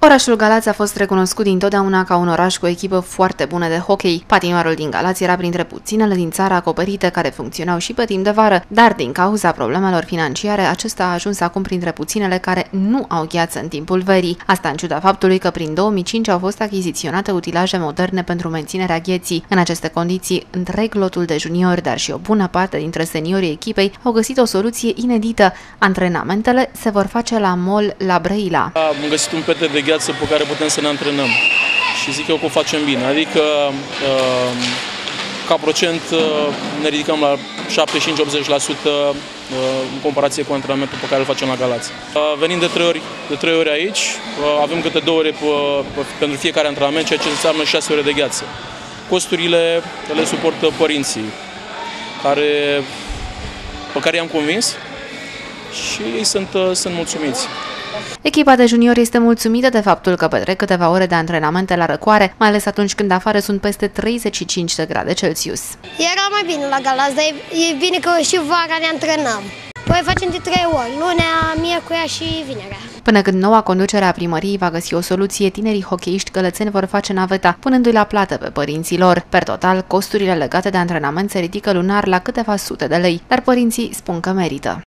Orașul Galați a fost recunoscut dintotdeauna ca un oraș cu o echipă foarte bună de hockey. Patinoarul din Galați era printre puținele din țara acoperite care funcționau și pe timp de vară, dar din cauza problemelor financiare, acesta a ajuns acum printre puținele care nu au gheață în timpul verii. Asta în ciuda faptului că prin 2005 au fost achiziționate utilaje moderne pentru menținerea gheții. În aceste condiții, întreg lotul de juniori, dar și o bună parte dintre seniorii echipei au găsit o soluție inedită. Antrenamentele se vor face la mol la Brăila. Am găsit un pete de gheață pe care putem să ne antrenăm și zic eu că o facem bine. Adică uh, ca procent uh, ne ridicăm la 75-80% uh, în comparație cu antrenamentul pe care îl facem la Galați. Venim de trei ori, de trei ori aici, avem câte două ore pentru fiecare antrenament, ceea ce înseamnă 6 ore de gheață. Costurile le suportă părinții, care, pe care i-am convins și ei sunt, sunt mulțumiți. Echipa de juniori este mulțumită de faptul că petrec câteva ore de antrenamente la răcoare, mai ales atunci când afară sunt peste 35 de grade Celsius. Era mai bine la Galați, dar e bine că și vara ne antrenăm. Păi facem de trei ori, lunea, miercurea și vinerea. Până când noua conducere a primăriei va găsi o soluție, tinerii hocheiști călățeni vor face naveta, punându-i la plată pe părinții lor. Per total, costurile legate de antrenament se ridică lunar la câteva sute de lei, dar părinții spun că merită.